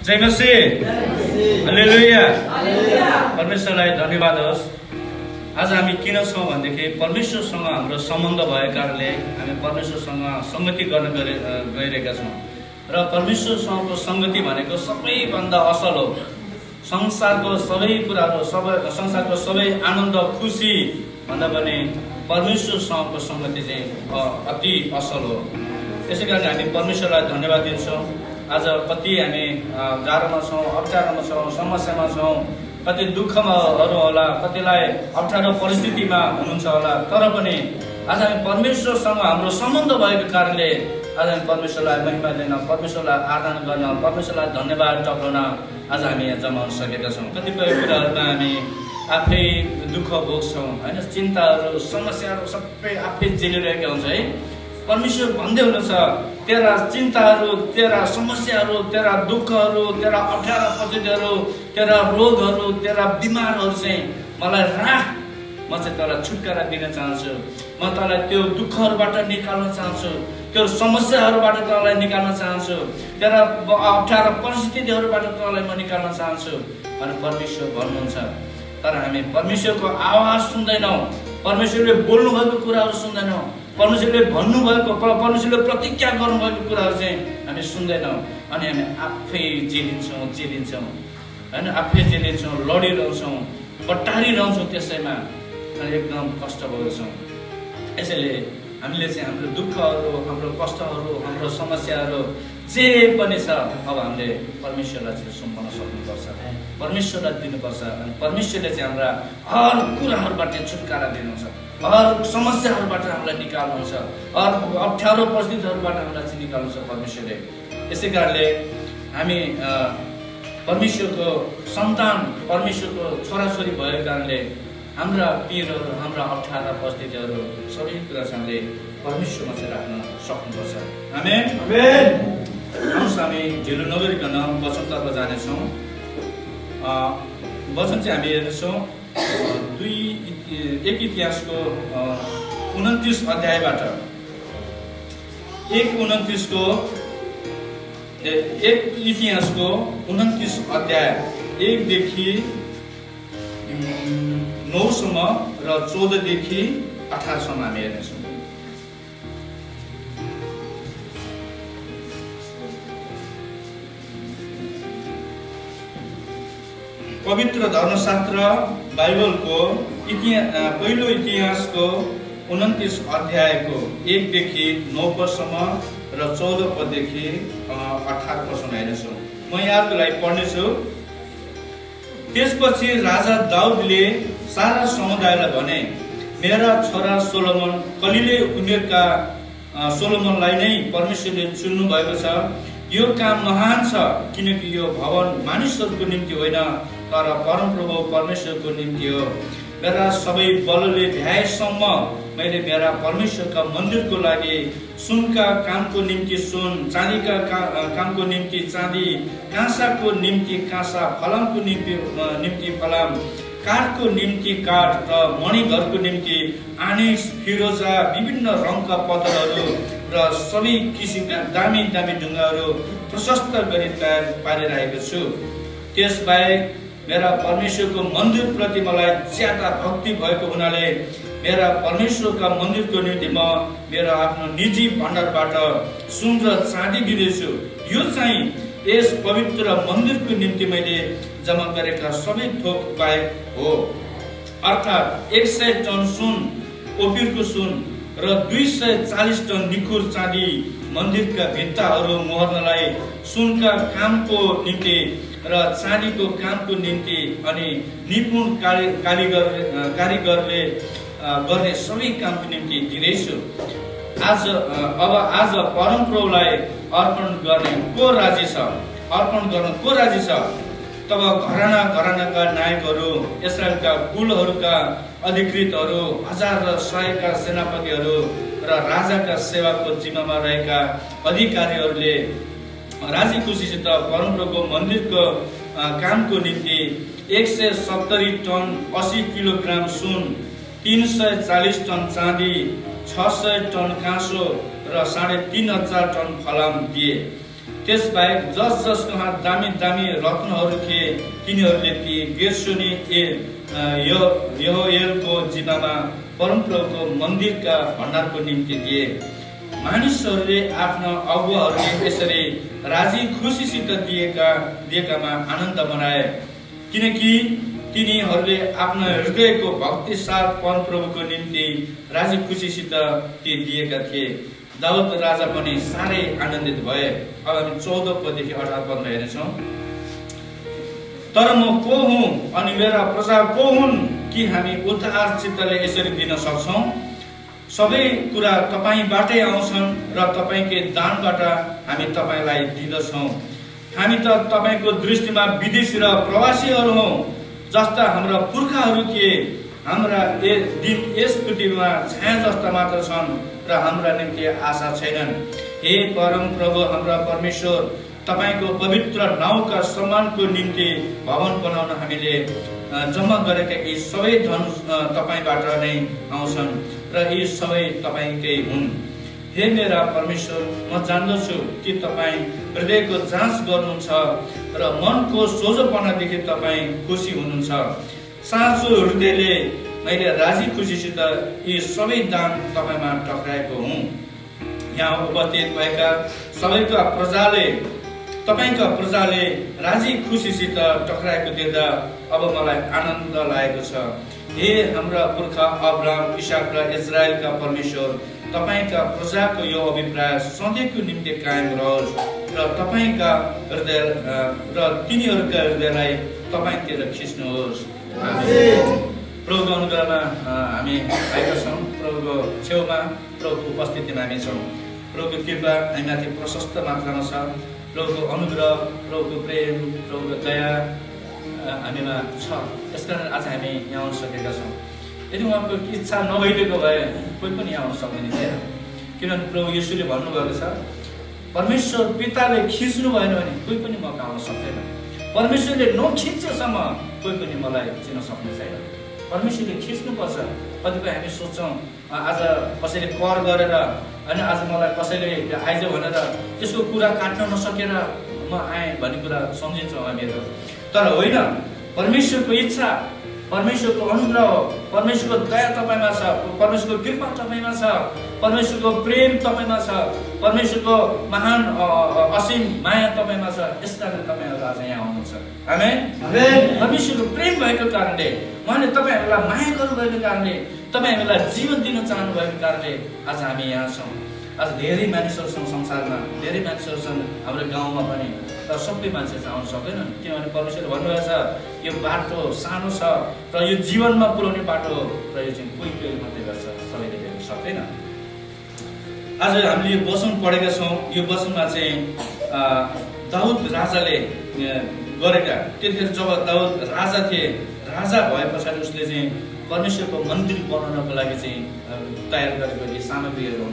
जय मसी हालेलुया परमेश्वरलाई धन्यवाद होस्। आज हामी किन छौँ भनेदेखि परमेश्वरसँग हाम्रो सम्बन्ध भएको कारणले हामी परमेश्वरसँग सङ्गति गर्न गए गइरहेका छौँ। र परमेश्वरसँगको सङ्गति भनेको सबैभन्दा असल हो। संसारको सबै कुराहरू सबै संसारको सबै आनन्द खुसी भन्दा पनि परमेश्वरसँगको सङ्गति चाहिँ अति असल हो। त्यसै कारण हामी परमेश्वरलाई धन्यवाद दिन्छौँ। आज कति हामी गाह्रोमा छौँ अप्ठ्यारोमा छौँ समस्यामा छौँ कति दुःखमाहरू होला कतिलाई अप्ठ्यारो परिस्थितिमा हुनुहुन्छ होला तर पनि आज हामी परमेश्वरसँग हाम्रो सम्बन्ध भएको कारणले आज हामी परमेश्वरलाई महिमा दिन परमेश्वरलाई आराधना गर्न परमेश्वरलाई धन्यवाद टक्राउन आज हामी यहाँ जमाउन सकेका छौँ। कतिपय कुराहरूमा हामी आफै दुःख भोग्छौँ होइन? चिन्ताहरू समस्याहरू सबै आफै झेलिरहेका हुन्छ है? परमेश्वर भन्दै हुनुहुन्छ तेरा चिन्ताहरू तेरा समस्याहरू तेरा दुःखहरू तेरा अप्ठ्यारा परिस्थितिहरू तेरा रोगहरू तेरा बिमारहरू चाहिँ मलाई राख। म चाहिँ तँलाई छुटकारा दिन चाहन्छु। म तँलाई त्यो दुःखहरूबाट निकाल्न चाहन्छु। त्यो समस्याहरूबाट तँलाई निकाल्न चाहन्छु। तेरा अप्ठ्यारो परिस्थितिहरूबाट तँलाई म निकाल्न चाहन्छु। भनेर परमेश्वर भन्नुहुन्छ। तर हामी परमेश्वरको आवाज सुन्दैनौँ। परमेश्वरले बोल्नुभएको कुराहरू सुन्दैनौँ। परमेश्वरले भन्नुभएको परमेश्वरले प्रतिज्ञा गर्नुभएको कुराहरू चाहिँ हामी सुन्दैनौँ। अनि हामी आफै जेलिन्छौँ जेलिन्छौँ। होइन आफै जेलिन्छौँ लडिरहन्छौँ बटारिरहन्छौँ त्यसैमा। अनि एकदम कष्ट भएछौँ यसैले हामीले चाहिँ हाम्रो दुःखहरू हाम्रो कष्टहरू हाम्रो समस्याहरू जे पनि छ अब हामीले परमेश्वरलाई चाहिँ सुम्पन सक्नुपर्छ। परमेश्वरलाई दिनुपर्छ। अनि परमेश्वरले चाहिँ हाम्रा हर कुराहरूबाट छुटकारा दिनुहुन्छ। हर समस्याहरूबाट हामीलाई निकाल्नुहुन्छ हर अप्ठ्यारो परिस्थितिहरूबाट हामीलाई चाहिँ निकाल्नुहुन्छ परमेश्वरले। यसै कारणले हामी परमेश्वरको सन्तान परमेश्वरको छोराछोरी भएको कारणले हाम्रा पिरहरू हाम्रा अप्ठ्यारा परिस्थितिहरू सबै कुरा चाहिँ हामीले परमेश्वरमा चाहिँ राख्न सक्नुपर्छ। हामी आउनुहोस् हामी ढिलो नगरिकन वचनतर्फ जानेछौँ। वचन चाहिँ हामी हेर्नेछौँ। दुई एक इतिहासको उन्तिस अध्यायबाट। एक उन्तिसको एक इतिहासको उन्तिस अध्याय। एकदेखि नौसम्म र चौधदेखि अठारसम्म हामी हेर्नेछौँ। पवित्र धर्मशास्त्र बाइबलको इतिहास पहिलो इतिहासको उन्तिस अध्यायको एकदेखि नौ पदसम्म र चौध पददेखि अठार पदसम्म हेर्नेछौँ। म यहाँको लागि पढ्नेछु। त्यसपछि राजा दाउदले सारा समुदायलाई भने मेरा छोरा सोलोमन कलिले उमेरका सोलोमनलाई नै परमेश्वरले चुन्नु भएको छ? यो काम महान छ किनकि यो भवन मानिसहरूको निम्ति होइन तर परमप्रभु परमेश्वरको निम्ति हो। मेरा सबै बलले भ्याएसम्म मैले मेरा परमेश्वरका मन्दिरको लागि सुनका कामको निम्ति सुन चाँदीका का, कामको निम्ति चाँदी काँसाको निम्ति काँसा फलामको निम्ति निम्ति फलाम काठको निम्ति काठ र मणिघरको निम्ति आनिस फिरोजा विभिन्न रङका पत्थरहरू र सबै किसिमका दामी दामी ढुङ्गाहरू प्रशस्त गरी तयार पारिरहेको छु। त्यसबाहेक मेरा परमेश्वरको मन्दिरप्रति मलाई ज्यादा भक्ति भएको हुनाले मेरा परमेश्वरका मन्दिरको निम्ति म मेरो आफ्नो निजी भण्डारबाट सुन र चाँदी दिँदैछु। यो चाहिँ यस पवित्र मन्दिरको निम्ति मैले जम्मा गरेका सबै थोक बाहेक हो। अर्थात् एक सय टन सुन ओपिरको सुन र दुई सय चालिस टन निखुर चाँदी मन्दिरका भित्ताहरू मोहर्नलाई सुनका कामको निम्ति र चाँदीको कामको निम्ति अनि निपुण कारि कारिगर कारिगरले गर्ने सबै कामको निम्ति दिँदैछु। आज अब आज परमप्रभुलाई अर्पण गर्ने को राजी छ? अर्पण गर्न को राजी छ? तब घराना घरानाका नायकहरू इस्रायलका कुलहरूका अधिकृतहरू हजार र सयका सेनापतिहरू र राजाका सेवाको जिम्मामा रहेका अधिकारीहरूले राजी खुसीसित परमप्रभुको मन्दिरको कामको निम्ति एक सय सत्तरी टन असी किलोग्राम सुन तिन सय चालिस टन चाँदी छ सय टन काँसो र साढे तिन हजार टन फलाम दिए। त्यसबाहेक जस जस कहाँ दामी दामी रत्नहरू थिए तिनीहरूले ती गेर्सोनी ए यो यहोएलको जिम्मामा परमप्रभुको मन्दिरका भण्डारको निम्ति दिए। मानिसहरूले आफ्ना अगुवाहरूले यसरी राजी खुसीसित दिएका दिएकामा आनन्द मनाए। किनकि तिनीहरूले आफ्नो हृदयको भक्ति साथ परमप्रभुको निम्ति राजी खुसीसित ती दिएका थिए। दाउद राजा पनि साह्रै आनन्दित भए। अब हामी चौध पददेखि अठार पदमा हेर्नेछौँ। तर म को हुँ अनि मेरा प्रजा को हुन्? कि हामी उद्धार चित्तले यसरी दिन सक्छौँ। सबै कुरा तपाईँबाटै आउँछन् र तपाईँकै दानबाट हामी तपाईँलाई दिँदछौँ। हामी त तपाईँको दृष्टिमा विदेशी र प्रवासीहरू हौँ जस्ता हाम्रा पुर्खाहरू थिए। हाम्रा ए दिन यस पृथ्वीमा छाया जस्ता मात्र छन् र हाम्रा निम्ति आशा छैनन्। हे परम प्रभु हाम्रा परमेश्वर तपाईँको पवित्र नाउँका सम्मानको निम्ति भवन बनाउन हामीले जम्मा गरेका यी सबै धन तपाईँबाट नै आउँछन् र यी सबै तपाईँकै हुन्। हे मेरा परमेश्वर म जान्दछु कि तपाईँ हृदयको जाँच गर्नुहुन्छ र मनको सोझोपनादेखि तपाईँ खुसी हुनुहुन्छ। साँचो हृदयले मैले राजी खुसीसित यी सबै दान तपाईँमा टक्राएको हुँ। यहाँ उपस्थित भएका सबैका प्रजाले तपाईँका प्रजाले राजी खुसीसित टक्राएको देख्दा अब मलाई आनन्द लागेको छ। हे हाम्रा पुर्खा अब्राम इसाक र इजरायलका परमेश्वर तपाईँका प्रजाको यो अभिप्राय सधैँको निम्ति कायम रहोस् र तपाईँका हृदय र तिनीहरूका हृदयलाई तपाईँतिर खिच्नुहोस्। प्रभुको अनुग्रहमा हामी आएका छौँ। प्रभुको छेउमा प्रभुको उपस्थितिमा हामी छौँ। प्रभुको कृपा हामीमाथि प्रशस्त मात्रामा छ। प्रभुको अनुग्रह प्रभुको प्रेम प्रभुको दया हामीमा छ। त्यस कारण आज हामी यहाँ आउन सकेका छौँ। यदि उहाँको इच्छा नभइदिएको भए कोही पनि यहाँ आउन सक्दैन थिएन किनभने प्रभु यीशुले भन्नुभएको छ परमेश्वर पिताले खिच्नु भएन भने कोही पनि म आउन सक्दैन। परमेश्वरले नखिच्चेसम्म कोही पनि मलाई चिन्न सक्ने छैन। परमेश्वरले खिच्नुपर्छ। कतिपय हामी सोच्छौँ आज कसैले कर गरेर होइन आज मलाई कसैले आइज भनेर त्यसको कुरा काट्न नसकेर म आएँ भन्ने कुरा सम्झिन्छौँ हामीहरू तर होइन परमेश्वरको इच्छा परमेश्वरको अनुग्रह परमेश्वरको दया तपाईँमा छ। परमेश्वरको कृपा तपाईँमा छ। परमेश्वरको प्रेम तपाईँमा छ। परमेश्वरको महान असीम माया तपाईँमा छ। यस कारण तपाईँहरू आज यहाँ आउनुहुन्छ। आमेन। परमेश्वरको प्रेम भएको कारणले उहाँले तपाईँहरूलाई माया गर्नुभएको कारणले तपाईँहरूलाई जीवन दिन चाहनु भएको कारणले आज हामी यहाँ छौँ। आज धेरै मानिसहरू छन् संसारमा। धेरै मानिसहरू छन् हाम्रो गाउँमा पनि। तर सबै मान्छे चाहिँ आउनु सक्दैन किनभने परमेश्वरले भन्नुभएको छ यो बाटो सानो छ र यो जीवनमा पुर्याउने बाटो र यो चाहिँ कोही कोही मात्रै गर्छ सबैले भेट्न सक्दैन। आज हामीले यो वचन पढेका छौँ। यो वचनमा चाहिँ दाउद राजाले गरेका। त्यतिखेर जब दाउद राजा थिए राजा भए पछाडि उसले चाहिँ परमेश्वरको मन्दिर बनाउनको लागि चाहिँ तयार गरेको सामग्रीहरू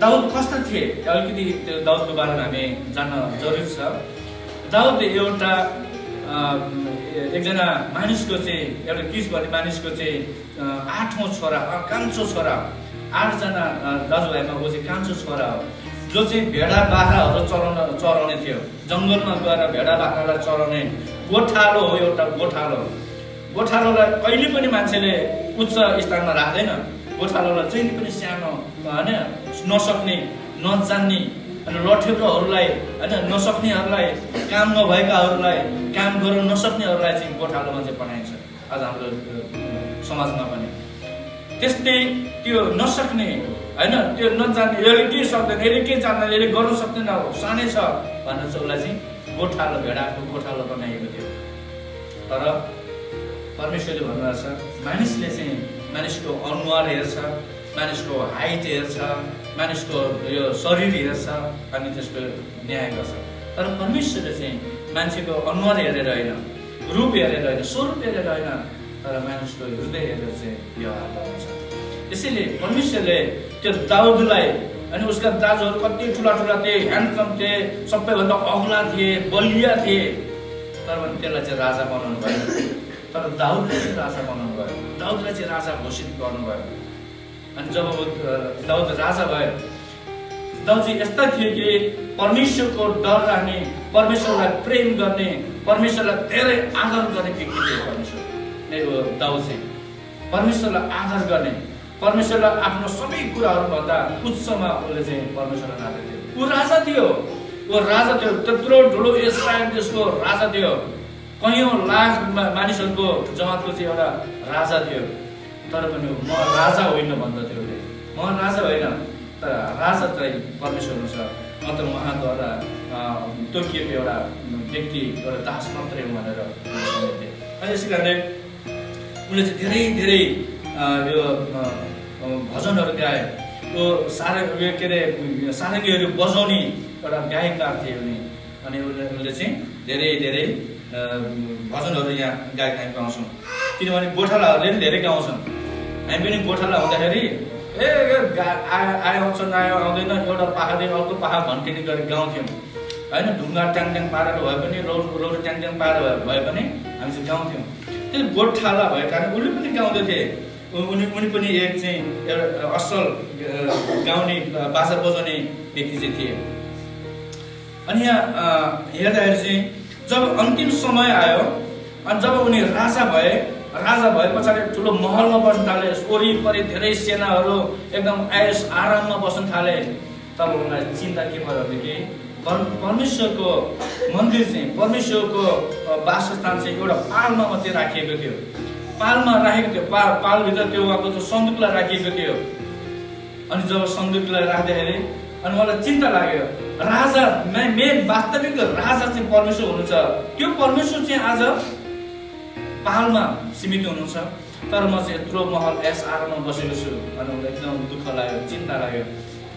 दाउद कस्ता थिए? अलिकति त्यो दाउदको बारेमा हामी जान्न जरुरी छ। दाउद एउटा एकजना मानिसको चाहिँ एउटा किस भन्ने मानिसको चाहिँ आठौँ छोरा कान्छो छोरा आठजना दाजुभाइमा ऊ चाहिँ कान्छो छोरा हो जो चाहिँ भेडा बाख्राहरू चराउन चराउने थियो। जङ्गलमा गएर भेडा बाख्रालाई चराउने गोठालो हो एउटा गोठालो। गोठालोलाई कहिले पनि मान्छेले उच्च स्थानमा राख्दैन। गोठालोलाई जहिले पनि सानो होइन? नसक्ने नजान्ने अनि लठेब्रोहरूलाई होइन? नसक्नेहरूलाई काम नभएकाहरूलाई काम गर्न नसक्नेहरूलाई चाहिँ गोठालोमा चाहिँ पठाइन्छ आज हाम्रो समाजमा पनि। त्यस्तै त्यो नसक्ने होइन? त्यो नजान्ने यसले के सक्दैन यसले के जान्दैन यसले गर्न सक्दैन सानै छ भनेर चाहिँ उसलाई चाहिँ गोठालो भेडाको गोठालो बनाइएको थियो। तर परमेश्वरले भन्नुभएको छ मानिसले चाहिँ मानिसको अनुहार हेर्छ मानिसको हाइट हेर्छ मानिसको यो शरीर हेर्छ अनि त्यसको न्याय गर्छ। तर परमेश्वरले चाहिँ मान्छेको अनुहार हेरेर होइन रूप हेरेर होइन स्वरूप हेरेर होइन तर मानिसको हृदय हेरेर चाहिँ व्यवहार गर्नुहुन्छ त्यसैले परमेश्वरले त्यो दाउदलाई अनि उसका दाजुहरू कति ठुला ठुला थिए ह्यान्डसम थिए सबैभन्दा अग्ला थिए बलिया थिए तर पनि त्यसलाई चाहिँ राजा बनाउनु भयो तर दाउदलाई चाहिँ राजा बनाउनु भयो दाउदलाई चाहिँ राजा घोषित गर्नुभयो। अनि जब दाउद राजा भयो दाउजी यस्ता थिए कि परमेश्वरको डर राख्ने परमेश्वरलाई प्रेम गर्ने परमेश्वरलाई धेरै आदर गर्ने व्यक्ति थियो परमेश्वर नै हो दाउ चाहिँ परमेश्वरलाई आदर गर्ने परमेश्वरलाई आफ्नो सबै कुराहरूभन्दा उच्चमा उसले चाहिँ परमेश्वरलाई राजा थियो ऊ राजा थियो ऊ राजा थियो त्यत्रो ठुलो इस्रायल देशको राजा थियो कैयौँ लाख मानिसहरूको जमातको चाहिँ एउटा राजा थियो तर पनि म राजा होइन भन्दथ्यो उसले म राजा होइन तर राजा चाहिँ परमेश्वर हुन्छ। म त उहाँद्वारा तोकिएको एउटा व्यक्ति एउटा दास मात्रै भनेर सुनेको अनि यसै कारणले उसले चाहिँ धेरै धेरै यो भजनहरू गाए। यो सारे के अरे सारङ्गीहरू बजाउने एउटा गायककार थिए उनी। अनि उसले उसले चाहिँ धेरै धेरै भजनहरू यहाँ गायक हामी गाउँछौँ किनभने गोठालाहरूले पनि धेरै गाउँछन्। हामी पनि गोठाला हुँदाखेरि ए आयो आयो आउँछ नआयो आउँदैन एउटा पाखादेखि अर्को पाखा भन्टिने गरी गाउँथ्यौँ होइन ढुङ्गा ट्याङ ट्याङ पारेर भए पनि लौरो लौरो ट्याङ ट्याङ पारेर भए पनि हामी चाहिँ गाउँथ्यौँ त्यो गोठाला भएको कारण उसले पनि गाउँदैथे उनी उनी पनि एक चाहिँ एउटा असल गाउने बाजा बजाउने व्यक्ति चाहिँ थिए। अनि यहाँ हेर्दाखेरि चाहिँ जब अन्तिम समय आयो अनि जब उनी राजा भए राजा भए पछाडि ठुलो महलमा बस्न थाले वरिपरि धेरै सेनाहरू एकदम आयस आराममा बस्न थाले। तब उनलाई चिन्ता के भयो भनेदेखि परमेश्वरको मन्दिर चाहिँ परमेश्वरको वासस्थान चाहिँ एउटा पालमा मात्रै राखिएको थियो। पालमा राखेको थियो पा पालभित्र त्यो उहाँको त्यो सन्दुकलाई राखिएको थियो। अनि जब सन्दुकलाई राख्दाखेरि अनि मलाई चिन्ता लाग्यो राजा मेन वास्तविक राजा चाहिँ परमेश्वर हुनुहुन्छ। त्यो परमेश्वर चाहिँ आज पालमा सीमित हुनुहुन्छ। तर म चाहिँ यत्रो महल यस आराममा बसेको छु अनि मलाई एकदम दुःख लाग्यो चिन्ता लाग्यो।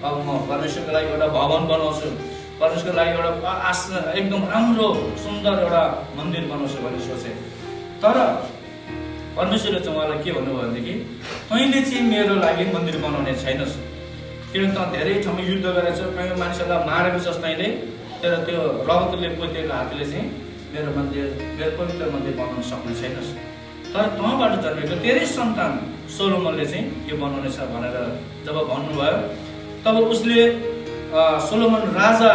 अब म परमेश्वरको लागि एउटा भवन बनाउँछु। परमेश्वरको लागि एउटा आस एकदम राम्रो सुन्दर एउटा मन्दिर बनाउँछु भन्ने सोचेँ। तर परमेश्वरले चाहिँ उहाँलाई के भन्नुभयो भनेदेखि तैँले चाहिँ मेरो लागि मन्दिर बनाउने छैनस्। किनभने त धेरै ठाउँमा युद्ध गरेर छ कहीँ मानिसहरूलाई मारेको छ तैँले। तर त्यो रगतले पोतेको हातले चाहिँ मेरो मन्दिर मेरो पवित्र मन्दिर बनाउन सक्ने छैनस् तर तँबाट जन्मेको तेरै सन्तान सोलोमनले चाहिँ यो बनाउनेछ भनेर जब भन्नुभयो तब उसले सोलोमन राजा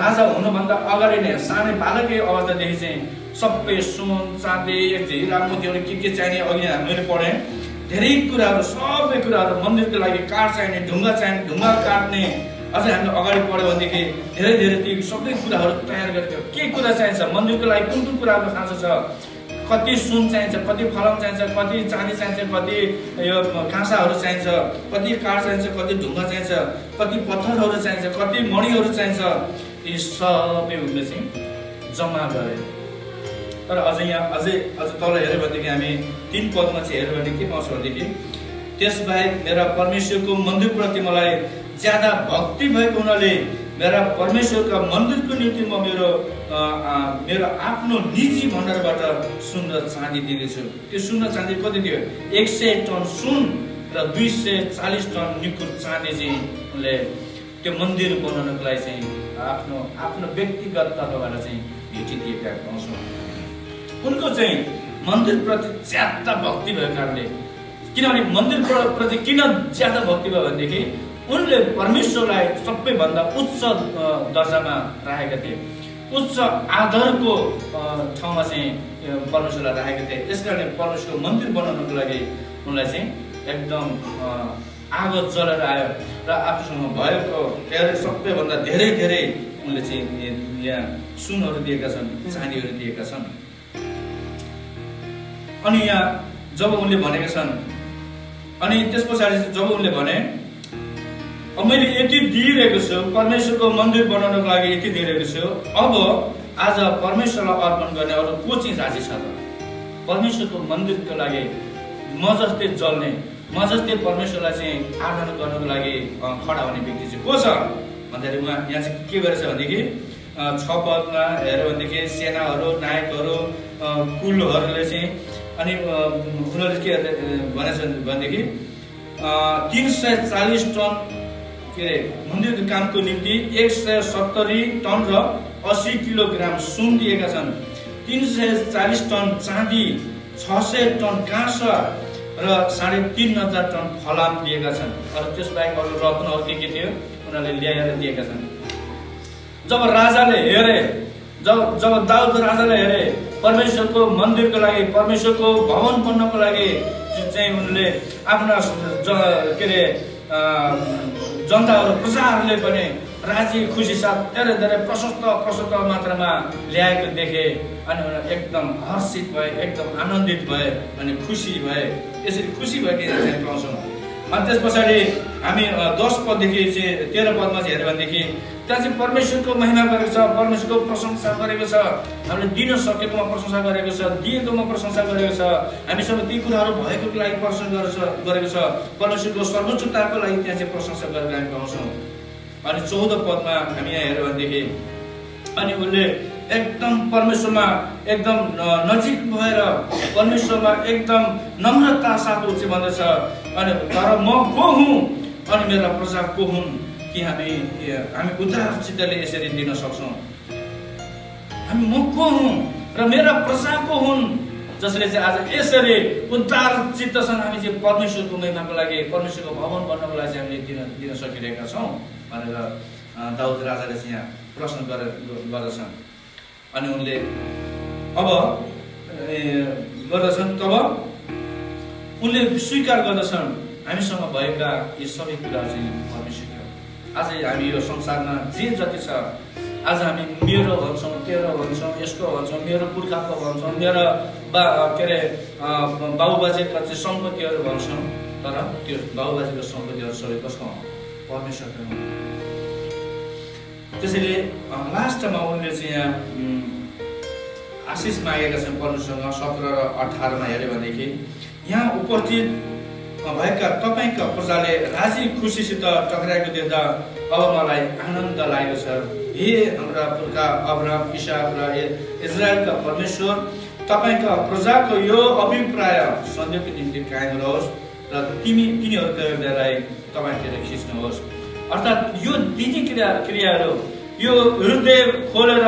राजा हुनुभन्दा अगाडि नै सानै बालकै अवस्थादेखि चाहिँ सबै सुन चाँदी हिरा मोतीहरू के के चाहिने अघि हामीले पढेँ। धेरै कुराहरू सबै कुराहरू मन्दिरको लागि काठ चाहिने ढुङ्गा चाहिने ढुङ्गा काट्ने अझै हामीले अगाडि पढ्यो भनेदेखि धेरै धेरै ती सबै कुराहरू तयार गरेको के कुरा चाहिन्छ? मन्दिरको लागि कुन कुन कुराको खाँचो छ? कति सुन चाहिन्छ कति फलम चाहिन्छ कति चाँदी चाहिन्छ कति यो काँसाहरू चाहिन्छ कति काठ चाहिन्छ कति ढुङ्गा चाहिन्छ कति पत्थरहरू चाहिन्छ कति मणिहरू चाहिन्छ यी सबै उसले चाहिँ जम्मा गरे। तर अझै यहाँ अझै अझ तल हेऱ्यो भनेदेखि हामी तिन पदमा चाहिँ हेऱ्यो भने के पाउँछ भनेदेखि त्यसबाहेक मेरा परमेश्वरको मन्दिरप्रति मलाई ज्यादा भक्ति भएको हुनाले मेरा परमेश्वरका मन्दिरको निम्ति म मेरो मेरो आफ्नो निजी भण्डारबाट सुन र चाँदी दिँदैछु त्यो सुन र चाँदी कति थियो एक सय टन सुन र दुई सय चालिस टन निकुर चाँदी चाहिँ उसले त्यो मन्दिर बनाउनको लागि चाहिँ आफ्नो आफ्नो व्यक्तिगत तर्फबाट चाहिँ भेटिदिएका पाउँछौँ उनको चाहिँ मन्दिरप्रति ज्यादा भक्ति भएको कारणले किनभने मन्दिर प्रति किन ज्यादा भक्ति भयो भनेदेखि उनले परमेश्वरलाई सबैभन्दा उच्च दर्जामा राखेका थिए। उच्च आदरको ठाउँमा चाहिँ परमेश्वरलाई राखेका थिए। यस कारणले परमेश्वरको मन्दिर बनाउनको लागि उनलाई चाहिँ एकदम आगो जलेर आयो र आफूसँग भएको धेरै सबैभन्दा धेरै धेरै उनले चाहिँ यहाँ सुनहरू दिएका छन् चाँदीहरू दिएका छन्। अनि यहाँ जब उनले भनेका छन् अनि त्यस पछाडि जब उनले भने मैले यति दिइरहेको छु परमेश्वरको मन्दिर बनाउनको लागि यति दिइरहेको छु। अब आज परमेश्वरलाई अर्पण गर्ने अरू को चाहिँ राजी छ त? परमेश्वरको मन्दिरको लागि म जस्तै जल्ने म जस्तै परमेश्वरलाई चाहिँ आराधना गर्नको लागि खडा हुने व्यक्ति चाहिँ को छ? भन्दाखेरि उहाँ यहाँ चाहिँ के गरेछ भनेदेखि छ पदमा हेऱ्यो भनेदेखि सेनाहरू नायकहरू कुलहरूले चाहिँ अनि उनीहरूले के भनेछन् भनेदेखि तिन सय चालिस टन के अरे मन्दिरको कामको निम्ति एक सय सत्तरी टन र असी किलोग्राम सुन दिएका छन्। तिन सय चालिस टन चाँदी छ सय टन काँस र साढे तिन हजार टन फलाम दिएका छन्। अरू त्यसबाहेक अरू रत्नहरू के के थियो उनीहरूले ल्याएर दिएका छन्। जब राजाले हेरे जब जब दाउद राजाले हेरे परमेश्वरको मन्दिरको लागि परमेश्वरको भवन बन्नको लागि चाहिँ उनले आफ्ना के अरे जनताहरू प्रजाहरूले पनि राजी खुसी साथ धेरै धेरै प्रशस्त प्रशस्त मात्रामा ल्याएको देखे अनि एकदम हर्षित भए एकदम आनन्दित भए अनि खुसी भए। यसरी खुसी भएको चाहिँ पाउँछौँ। अनि त्यस पछाडि हामी दस पददेखि चाहिँ तेह्र पदमा चाहिँ हेऱ्यो भनेदेखि त्यहाँ चाहिँ परमेश्वरको महिमा गरेको छ परमेश्वरको प्रशंसा गरेको छ। हामीले दिन सकेकोमा प्रशंसा गरेको छ दिएकोमा प्रशंसा गरेको छ। हामीसँग ती कुराहरू भएको लागि प्रशंसा गरेको छ परमेश्वरको सर्वोच्चताको लागि त्यहाँ चाहिँ प्रशंसा गरेर हामी पाउँछौँ। अनि चौध पदमा हामी यहाँ हेऱ्यो भनेदेखि अनि उसले एकदम परमेश्वरमा एकदम नजिक भएर परमेश्वरमा एकदम नम्रता साथ उच्च भन्दछ। अनि तर म को हुँ? अनि मेरा प्रजा को हुन्? कि हामी हामी उद्धार चित्तले यसरी दिन सक्छौँ। हामी म को हुँ र मेरा प्रजा को हुन् जसले चाहिँ आज यसरी उद्धार चित्तसँग हामी चाहिँ परमेश्वरको महिमाको लागि परमेश्वरको भवन बन्नको लागि चाहिँ हामीले दिन दिन सकिरहेका छौँ भनेर दाउद राजाले चाहिँ यहाँ प्रश्न गरेर गर्दछन्। अनि उनले अब गर्दछन् तब उनले स्वीकार गर्दछन् हामीसँग भएका यी सबै कुरा चाहिँ परमेश्वर आज हामी यो संसारमा जे जति छ आज हामी मेरो भन्छौँ तेरो भन्छौँ यसको भन्छौँ मेरो पुर्खाको भन्छौँ मेरो बा के अरे बाबुबाजेका चाहिँ सम्पत्तिहरू भन्छौँ तर त्यो बाबुबाजेको सम्पत्तिहरू सबै कसको परमेश्वरको त्यसैले लास्टमा उनले चाहिँ यहाँ आशिष मागेका छन् परमेश्वरसँग सत्र र अठारमा हेऱ्यो भनेदेखि यहाँ उपस्थित भएका तपाईँका प्रजाले राजी खुसीसित टक्राएको देख्दा अब मलाई आनन्द लागेको छ। हे हाम्रा पुर्खा अब्राम इसाक र इजरायलका परमेश्वर तपाईँका प्रजाको यो अभिप्राय सधैँको निम्ति कायम रहोस् र तिमी तिनीहरूको हृदयलाई तपाईँतिर खिच्नुहोस्। अर्थात् यो दिने क्रिया क्रियाहरू यो हृदय खोलेर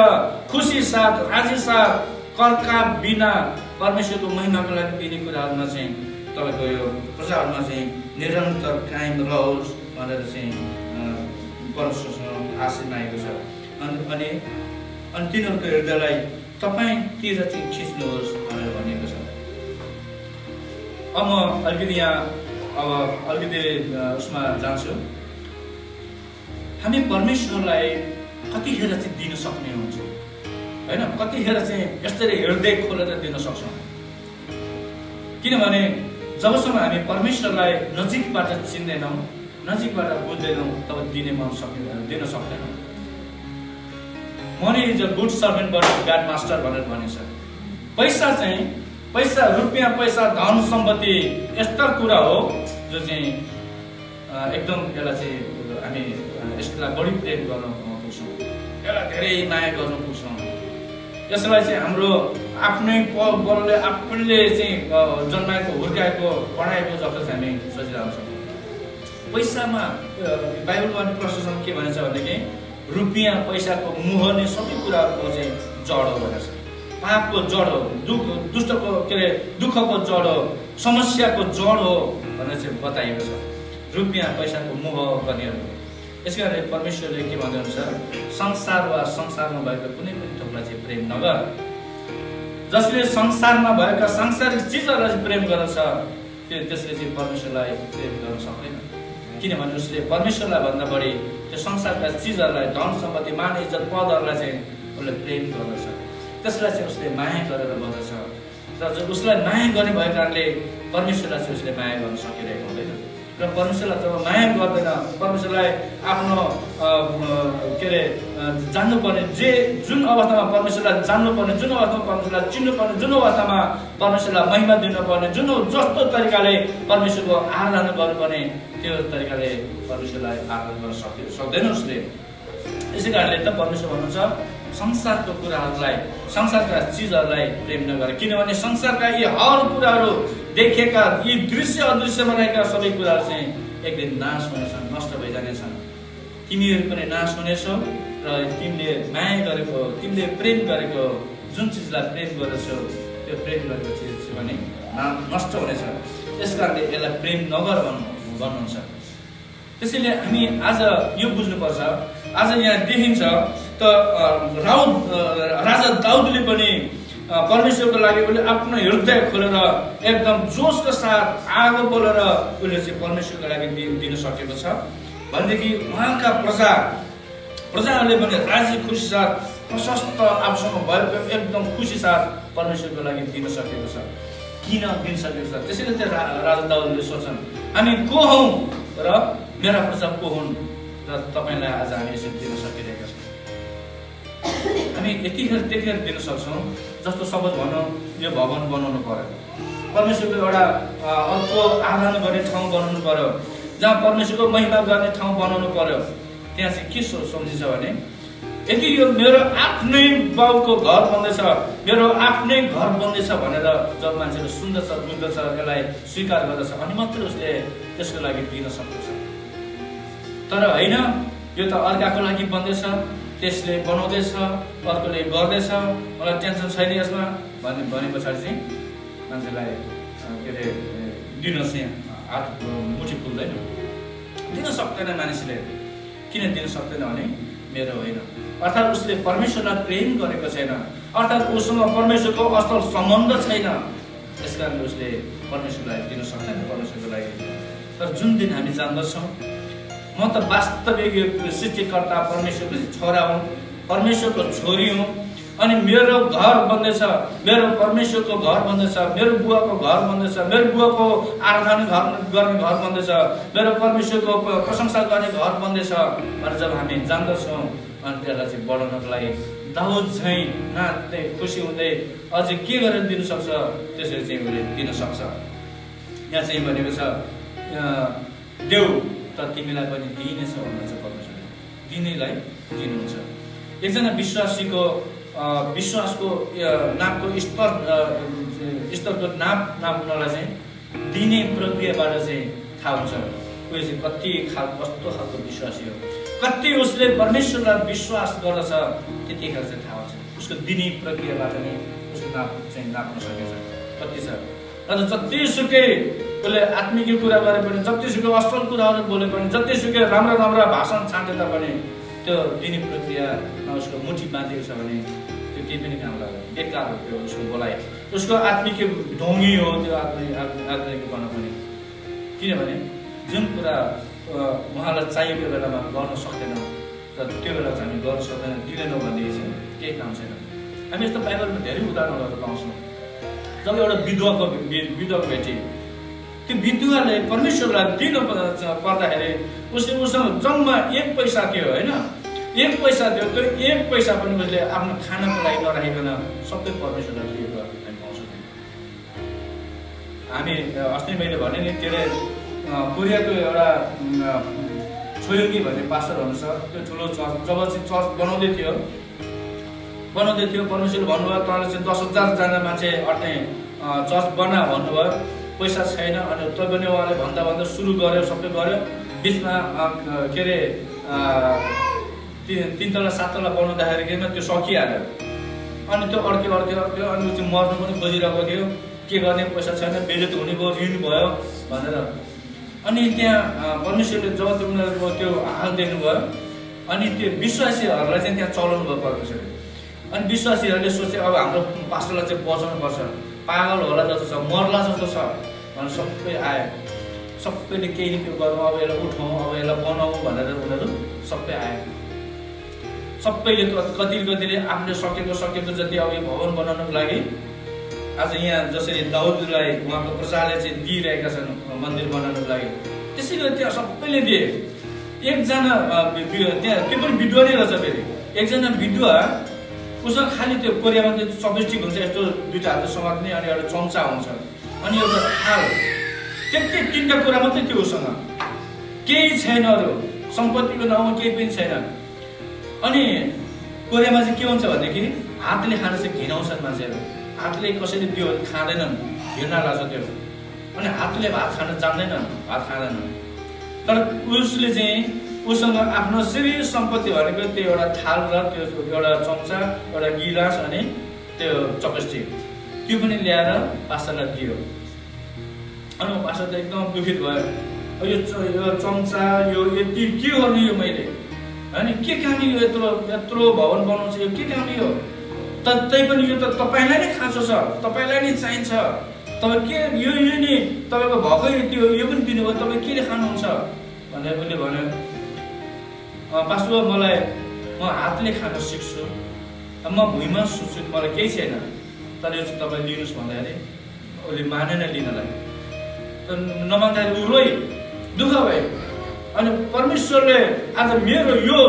खुसी साथ राजी साथ कर्का बिना परमेश्वरको महिमाको लागि दिने कुराहरूमा चाहिँ तपाईँको यो प्रजाहरूमा चाहिँ निरन्तर कायम रहोस् भनेर चाहिँ परमेश्वरसँग आशिष मागेको छ। अनि अनि अनि तिनीहरूको हृदयलाई तपाईँतिर चाहिँ खिच्नुहोस् भनेर भनिएको छ। अब म अलिकति यहाँ अब अलिकति उसमा जान्छु। हामी परमेश्वरलाई कतिखेर चाहिँ दिन सक्ने हुन्छौँ? होइन? कतिखेर चाहिँ यसरी हृदय खोलेर दिन सक्छौँ? किनभने जबसम्म हामी परमेश्वरलाई नजिकबाट चिन्दैनौँ नजिकबाट बुझ्दैनौँ तब दिने मन सकिँदैन दिन सक्दैनौँ। Money is a good servant but god master भनेर भनिन्छ। पैसा चाहिँ पैसा रुपियाँ पैसा धन सम्पत्ति यस्ता कुरा हो जो चाहिँ एकदम यसलाई चाहिँ हामी यसलाई बढी प्रेम गर्न पुग्छौँ। यसलाई धेरै माया गर्न पुग्छौँ। यसलाई चाहिँ हाम्रो आफ्नै बलले आफूले चाहिँ जन्माएको हुर्काएको पढाएको जस्तो चाहिँ हामी सोचिरहन्छौँ। पैसामा बाइबलमा प्रश्न के भनेछ भनेदेखि रुपियाँ पैसाको मुह सबै कुराहरूको चाहिँ जड हो भनेको छ पापको जड हो दुख दुष्टको के अरे दुःखको जड हो समस्याको जड हो भनेर चाहिँ बताइएको छ। रुपियाँ पैसाको मोह गर्नेहरू यसै कारणले परमेश्वरले के भन्नुहुन्छ संसार वा संसारमा भएको कुनै पनि प्रेम नगर जसले संसारमा भएका सांसारिक चिजहरूलाई प्रेम गर्दछ त्यो त्यसले चाहिँ परमेश्वरलाई प्रेम गर्न सक्दैन। किनभने उसले परमेश्वरलाई भन्दा बढी त्यो संसारका चिजहरूलाई धन सम्पत्ति मान इज्जत पदहरूलाई चाहिँ उसले प्रेम गर्दछ। त्यसलाई चाहिँ उसले माया गरेर गर्दछ र उसलाई माया गर्ने भएको कारणले परमेश्वरलाई चाहिँ उसले माया गर्न सकिरहेको हुँदैन। र परमेश्वरलाई जब माया गर्दैन परमेश्वरलाई आफ्नो के अरे जान्नुपर्ने जे जुन अवस्थामा परमेश्वरलाई जान्नुपर्ने जुन अवस्थामा परमेश्वरलाई चिन्नुपर्ने जुन अवस्थामा परमेश्वरलाई महिमा दिनुपर्ने जुन जस्तो तरिकाले परमेश्वरको आराधना गर्नुपर्ने त्यो तरिकाले परमेश्वरलाई आराधना गर्न सक्यो सक्दैन उसले। यसै कारणले त परमेश्वर भन्नुहुन्छ संसारको कुराहरूलाई संसारका चिजहरूलाई प्रेम नगर। किनभने संसारका यी हर कुराहरू देखेका यी दृश्य अदृश्यमा रहेका सबै कुराहरू चाहिँ एक दिन नाश हुनेछन् नष्ट भइजानेछन्। तिमीहरू पनि नाश हुनेछौ र तिमीले माया गरेको तिमीले प्रेम गरेको जुन चिजलाई प्रेम गर्दछौ त्यो प्रेम गरेको चिज भने नष्ट हुनेछ। त्यस कारणले यसलाई प्रेम नगर भन्नु भन्नुहुन्छ। त्यसैले हामी आज यो बुझ्नुपर्छ आज यहाँ देखिन्छ त राउत राजा दाउदले पनि परमेश्वरको लागि उसले आफ्नो हृदय खोलेर एकदम जोसको साथ आगो बोलेर उसले चाहिँ परमेश्वरको लागि दिन सकेको छ। भनेदेखि उहाँका प्रजा प्रजाहरूले पनि राजी खुसी साथ प्रशस्त आफूसँग भएको एकदम खुसी साथ परमेश्वरको लागि दिन सकेको छ। किन दिन सकेको छ? त्यसैले चाहिँ राजा दाउदले सोच्छन् हामी को हौ? र मेरा प्रजा को हुन्? र तपाईँलाई आज हामी यसरी दिन छौँ हामी यतिखेर त्यतिखेर दिन सक्छौँ जस्तो सपोज भनौँ यो भवन बनाउनु पर्यो। परमेश्वरको एउटा अर्को आराधना गर्ने ठाउँ बनाउनु पर्यो। जहाँ परमेश्वरको महिमा गर्ने ठाउँ बनाउनु पर्यो त्यहाँ चाहिँ के सम्झिन्छ भने यदि यो मेरो आफ्नै बाउको घर बन्दैछ मेरो आफ्नै घर बन्दैछ भनेर जब मान्छेले सुन्दछ बुझ्दछ यसलाई स्वीकार गर्दछ अनि मात्रै उसले त्यसको लागि दिन सक्दछ। तर होइन यो त अर्काको लागि बन्दैछ त्यसले बनाउँदैछ अर्कोले गर्दैछ। मलाई टेन्सन छैन यसमा। भने भने पछाडि चाहिँ मान्छेलाई के अरे दिन चाहिँ हात मुठी पुग्दैन दिन सक्दैन मानिसले। किन दिन सक्दैन भने मेरो होइन। अर्थात् उसले परमेश्वरलाई प्रेम गरेको छैन। अर्थात् उसँग परमेश्वरको असल सम्बन्ध छैन। त्यस कारणले उसले परमेश्वरलाई दिन सक्दैन परमेश्वरको लागि। तर जुन दिन हामी जान्दछौँ म त वास्तविक सृष्टिकर्ता परमेश्वरको छोरा हुँ परमेश्वरको छोरी हुँ। अनि मेरो घर बन्दैछ मेरो परमेश्वरको घर बन्दैछ मेरो बुवाको घर बन्दैछ मेरो बुवाको आराधना घर गर्ने घर बन्दैछ मेरो परमेश्वरको प्रशंसा गर्ने घर बन्दैछ। भनेर जब हामी जान्दछौँ अनि त्यसलाई चाहिँ बढाउनको लागि दाउद चाहिँ नाच्दै खुसी हुँदै अझै के गरेर दिन सक्छ त्यसरी चाहिँ उसले दिन सक्छ। यहाँ चाहिँ भनेको छ देउ त तिमीलाई पनि दिइनेछ भन्नुहुन्छ परमेश्वरले दिनेलाई दिनुहुन्छ। एकजना विश्वासीको विश्वासको नापको स्तर स्तरको नाप नाप्नलाई चाहिँ दिने प्रक्रियाबाट चाहिँ थाहा हुन्छ। उयो चाहिँ कति खाल कस्तो खालको विश्वासी हो। कति उसले परमेश्वरलाई विश्वास गर्दछ त्यतिखेर चाहिँ थाहा हुन्छ। उसको दिने प्रक्रियाबाट नै उसको नाप चाहिँ नाप्न सकिन्छ कति छ? र जतिसुकै उसले आत्मिक कुरा गरे पनि जतिसुकै असल कुराहरू बोले पनि जतिसुकै राम्रा राम्रा भाषण छाँटे तापनि त्यो दिने प्रक्रियामा उसको मुठी बाँधेको छ भने त्यो केही पनि काम लाग्दैन। बेकार हो त्यो उसको बोलाइ। उसको आत्मिक ढोङ्गी हो त्यो आत्मिक आत्मिक गर्न पनि। किनभने जुन कुरा उहाँलाई चाहिएको बेलामा गर्न सक्दैन र त्यो बेला चाहिँ हामी गर्न सक्दैन दिँदैनौँ भनेदेखि चाहिँ केही काम छैन। हामी यस्तो बाइबलमा धेरै उदाहरणहरू पाउँछौँ। जब एउटा विधवाको विधवा भेटे त्यो विधुवाले परमेश्वरलाई दिनु पर्दाखेरि उसले उसँग जम्मा एक पैसा थियो होइन? एक पैसा थियो त्यो एक पैसा पनि उसले आफ्नो खानाको लागि नराखिकन सबै परमेश्वरलाई दिएको हामी पाउँछौँ। हामी अस्ति मैले भने नि के अरे कोरियाको एउटा छोयोगी भन्ने पास्टर हुनुहुन्छ त्यो ठुलो चर्च जब चाहिँ चर्च बनाउँदै थियो बनाउँदै थियो परमेश्वरले भन्नुभयो तँलाई चाहिँ दस हजारजना मान्छे अट्ने चर्च बना भन्नुभयो। पैसा छैन अनि तै पनि उहाँले भन्दा भन्दा सुरु गर्यो सबै गर्यो। बिचमा के अरे तिन तला सात तला बनाउँदाखेरि त्यो सकिहाल्यो। अनि त्यो अड्क्यो अड्क्यो अड्क्यो अनि त्यो मर्नु पनि खोजिरहेको थियो। के गर्ने पैसा छैन बेजत हुने भयो ऋण भयो भनेर। अनि त्यहाँ परमेश्वरले जब त्यो उनीहरूको त्यो हाल देख्नुभयो अनि त्यो विश्वासीहरूलाई चाहिँ त्यहाँ चलाउनु भयो परमेश्वरले। अनि विश्वासीहरूले सोचे अब हाम्रो पास्टरलाई चाहिँ बचाउनु पर्छ पागल होला जस्तो छ मर्ला जस्तो छ। सबै आयो सबैले केही न केही गरौँ अब यसलाई उठाउँ अब यसलाई बनाऊ भनेर उनीहरू सबै आयो सबैले कति कतिले आफूले सकेको सकेको जति अब यो भवन बनाउनुको लागि आज यहाँ जसरी दाउदलाई उहाँको प्रजाले चाहिँ दिइरहेका छन् मन्दिर बनाउनुको लागि। त्यसै गरी त्यहाँ सबैले दिए। एकजना त्यहाँ त्यो पनि विधुवा नै रहेछ फेरि। एकजना विधुवा उसँग खालि त्यो कोरियामा त्यो चपेस्टिक हुन्छ यस्तो दुइटा हात समात्ने अनि एउटा चम्चा हुन्छ। अनि एउटा थाल। त्यति तिनवटा कुरा मात्रै थियो उसँग। केही छैन अरू। सम्पत्तिको नाउँमा केही पनि छैन। अनि कोरियामा चाहिँ के हुन्छ भनेदेखि हातले खान चाहिँ घिनाउँछन् मान्छेहरू हातले कसैले त्यो खाँदैनन् घिर्ना लाग्छ त्यो। अनि हातले भात खान जान्दैनन् भात खाँदैनन्। तर उसले चाहिँ उसँग आफ्नो शरीर सम्पत्ति भनेको त्यो एउटा थाल र त्यो एउटा चम्चा एउटा गिलास अनि त्यो चपस्टिक। त्यो पनि ल्याएर पास्टरलाई दियो। अनि पास्टर त एकदम दुखित भयो। यो यो चम्चा यो यति के गर्ने यो मैले? होइन के काम यो यत्रो यत्रो भवन बनाउँछ यो? के काम यो? त तै पनि यो त तपाईँलाई नै खाँचो छ तपाईँलाई नै चाहिन्छ। तपाईँ के यो यो नि तपाईँको भएकै त्यो यो पनि दिनुभयो तपाईँ केले खानुहुन्छ? भनेर उसले भन्यो। पास्टु मलाई म हातले खान सिक्छु। म भुइँमा सुत्छु मलाई केही छैन। तर यो चाहिँ तपाईँ लिनुहोस् भन्दाखेरि उसले मानेन लिनलाई नमान्दाखेरि ऊ रोइ दुःख भयो अनि परमेश्वरले आज मेरो यो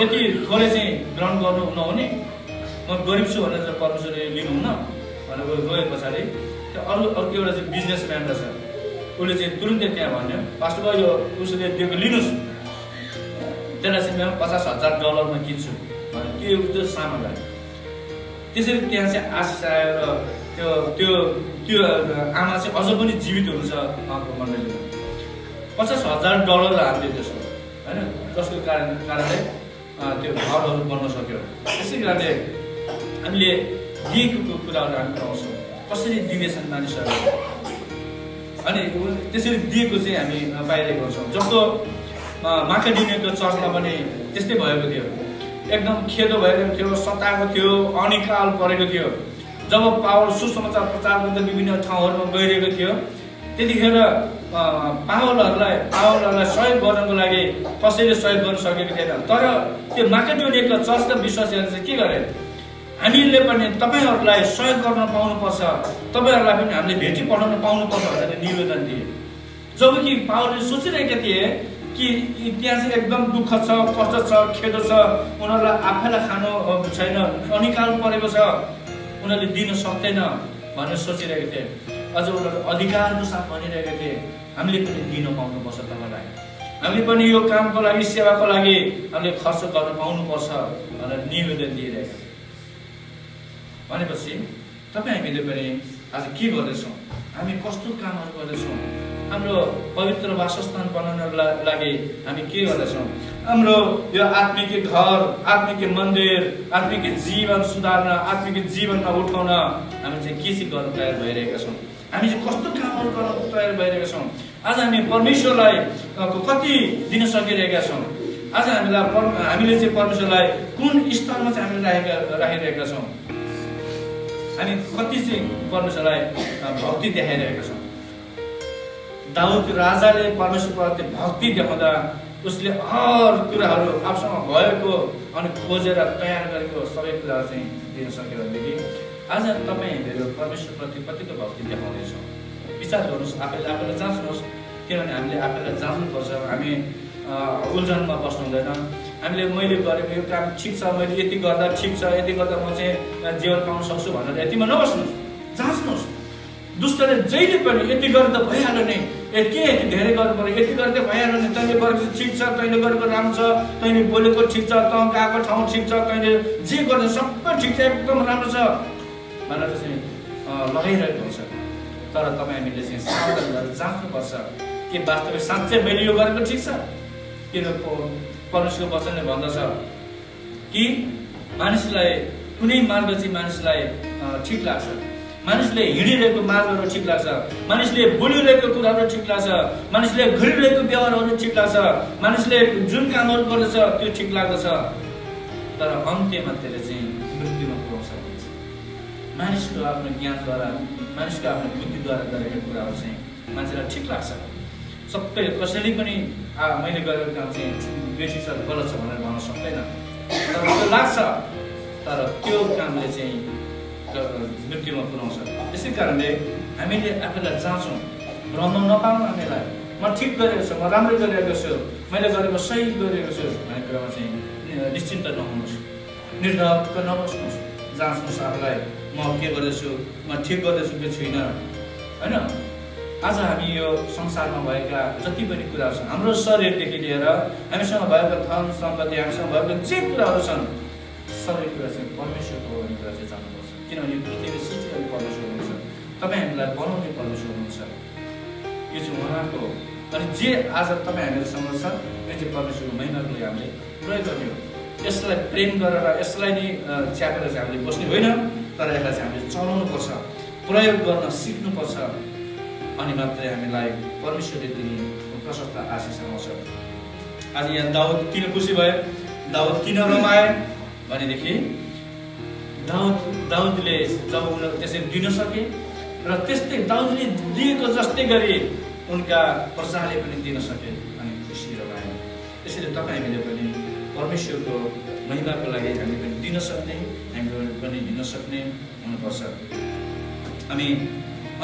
यति थोरै चाहिँ ग्रहण गर्नु नहुने म गरिब छु भनेर परमेश्वरले लिनुहुन्न भनेर गए पछाडि त्यो अरू अर्को एउटा चाहिँ बिजनेसम्यान रहेछ उसले चाहिँ तुरुन्तै त्यहाँ भन्यो पास्टरको यो उसले दिएको लिनुहोस् त्यसलाई चाहिँ म पचास हजार डलरमा किन्छु भने त्यो त्यो सामानलाई त्यसरी त्यहाँ चाहिँ आशिष आयो र त्यो त्यो त्यो आमा चाहिँ अझ पनि जीवित हुनुहुन्छ उहाँको मण्डलीमा। पचास हजार डलर हामीले त्यसो होइन? जसको कारण कारणले त्यो भावहरू बन्न सक्यो। त्यसै कारणले हामीले दिएको कुराहरू हामी पाउँछौँ। कसरी दिनेछन् मानिसहरू? अनि त्यसरी दिएको चाहिँ हामी पाइरहेको हुन्छौँ जस्तो माखाडिनेको चर्चमा पनि त्यस्तै भएको थियो। एकदम खेदो भएको थियो सताएको थियो अनिकाल परेको थियो। जब पावर सुसमाचार प्रचार गर्दै विभिन्न ठाउँहरूमा गइरहेको थियो त्यतिखेर पावलहरूलाई पावलहरूलाई सहयोग गर्नको लागि कसैले सहयोग गर्न सकेको थिएन। तर त्यो माकेडोनियाको चर्चका विश्वासीहरूले चाहिँ के गरे हामीले पनि तपाईँहरूलाई सहयोग गर्न पाउनुपर्छ तपाईँहरूलाई पनि हामीले भेटी पठाउन पाउनुपर्छ भनेर निवेदन दिए। जब कि पावरले सोचिरहेका थिए कि त्यहाँ चाहिँ एकदम दुःख छ कष्ट छ खेदो छ उनीहरूलाई आफैलाई खानु छैन अनिकाल परेको छ उनीहरूले दिन सक्दैन भनेर सोचिरहेको थिए। अझ उनीहरू अधिकारको साथ भनिरहेका थिए। हामीले पनि दिन पाउनुपर्छ तपाईँलाई। हामीले पनि यो कामको लागि सेवाको लागि हामीले खर्च गर्न पाउनुपर्छ भनेर निवेदन दिइरहेका भनेपछि तपाईँ हामीले पनि आज के गर्दैछौँ? हामी कस्तो कामहरू गर्दैछौँ? हाम्रो पवित्र वासस्थान बनाउनको लागि हामी के गर्दैछौँ? हाम्रो यो आत्मिक घर आत्मिक मन्दिर आत्मिक जीवन सुधार्न आत्मिक जीवनमा उठाउन हामी चाहिँ के चाहिँ गर्न तयार भइरहेका छौँ? हामी चाहिँ कस्तो कामहरू गर्न तयार भइरहेका छौँ? आज हामी परमेश्वरलाई कति दिन सकिरहेका छौँ? आज हामीलाई हामीले चाहिँ परमेश्वरलाई कुन स्तरमा चाहिँ हामीले राखेका राखिरहेका छौँ? हामी कति चाहिँ परमेश्वरलाई भक्ति देखाइरहेका छौँ? दाउद राजाले परमेश्वरप्रति भक्ति देखाउँदा उसले हर कुराहरू आफूसँग भएको अनि खोजेर तयार गरेको सबै कुराहरू चाहिँ दिन सक्यो भनेदेखि आज तपाईँ हामीहरू परमेश्वरप्रति कतिको भक्ति देखाउँदैछौँ विचार गर्नुहोस् आफैले आफैलाई जाँच्नुहोस्। किनभने हामीले आफैलाई जान्नुपर्छ। हामी उल्झनमा बस्नु हुँदैन। हामीले मैले गरेको यो काम ठिक छ मैले यति गर्दा ठिक छ यति गर्दा म चाहिँ जीवन पाउन सक्छु भनेर यतिमा नबस्नुहोस्। जाँच्नुहोस्। दुष्टले जहिले पनि यति गरेर त भइहाल्यो नि। के यति धेरै गर्नु पऱ्यो यति गर्दै भइहाल्यो नि तैँले गरेको ठिक छ तैँले गरेको राम्रो छ तैँले बोलेको ठिक छ तँ गएको ठाउँ ठिक छ तैँले जे गर्छ सबै ठिक छ एकदम राम्रो छ। भनेर चाहिँ लगाइरहेको हुन्छ। तर तपाईँ हामीले चाहिँ सावधान गरेर जाँच्नुपर्छ के वास्तविक साँच्चै मैले यो गरेको ठिक छ? किन परमेश्वरको वचनले भन्दछ? कि मानिसलाई कुनै मार्ग चाहिँ मानिसलाई ठिक लाग्छ? मानिसले हिँडिरहेको मार्गहरू ठिक लाग्छ। मानिसले बोलिरहेको कुराहरू ठिक लाग्छ। मानिसले गरिरहेको व्यवहारहरू ठिक लाग्छ। मानिसले जुन कामहरू गर्दछ त्यो ठिक लाग्दछ। तर अन्त्यमा त्यसले चाहिँ मृत्युमा पुऱ्याउँछ। मानिसको आफ्नो ज्ञानद्वारा मानिसको आफ्नो बुद्धिद्वारा गरेका कुराहरू चाहिँ मान्छेलाई ठिक लाग्छ। सबै कसैले पनि मैले गरेको काम चाहिँ बेसी छ गलत छ भनेर भन्न सक्दैन। तर लाग्छ। तर त्यो कामले चाहिँ मृत्युमा पुऱ्याउँछ त्यसै कारणले हामीले आफैलाई जाँचौँ भ्रम नपाउँ हामीलाई। म ठिक गरेको छु म राम्रै गरिरहेको छु मैले गरेको सही गरिरहेको छु भन्ने कुरामा चाहिँ निश्चिन्त नहुनुहोस्। निर्धक नबस्नुहोस्। जाँच्नुहोस् आफूलाई म के गर्दैछु म ठिक गर्दैछु कि छुइनँ? होइन? आज हामी यो संसारमा भएका जति पनि कुराहरू छन् हाम्रो शरीरदेखि लिएर हामीसँग भएको धन सम्पत्ति हामीसँग भएको जे कुराहरू छन् सबै कुरा चाहिँ परमेश्वरको किनभने पृथ्वी सृष्टि परमेश्वर हुनुहुन्छ तपाईँ हामीलाई बनाउने परमेश्वर हुनुहुन्छ यो चाहिँ उहाँको अनि जे आज तपाईँ हामीहरूसँग छ यो चाहिँ परमेश्वरको महिनाको लागि हामीले प्रयोग गर्ने हो। यसलाई प्रेम गरेर यसलाई नै च्यापेर चाहिँ हामीले बस्ने होइन तर यसलाई चाहिँ हामीले चलाउनुपर्छ प्रयोग गर्न सिक्नुपर्छ। अनि मात्रै हामीलाई परमेश्वरले दिने प्रशस्त आशिष आउँछ। आज यहाँ दाउद किन खुसी भयो? दाउद किन रमाए भनेदेखि दाउद दाउदले जब उनीहरू त्यसरी दिन सके र त्यस्तै दाउदले दिएको जस्तै गरी उनका प्रजाले पनि दिन सके अनि खुसी रमाए त्यसरी तपाईँ हामीले पनि परमेश्वरको महिमाको लागि हामी पनि दिन सक्ने हामी पनि दिन सक्ने हुनुपर्छ। हामी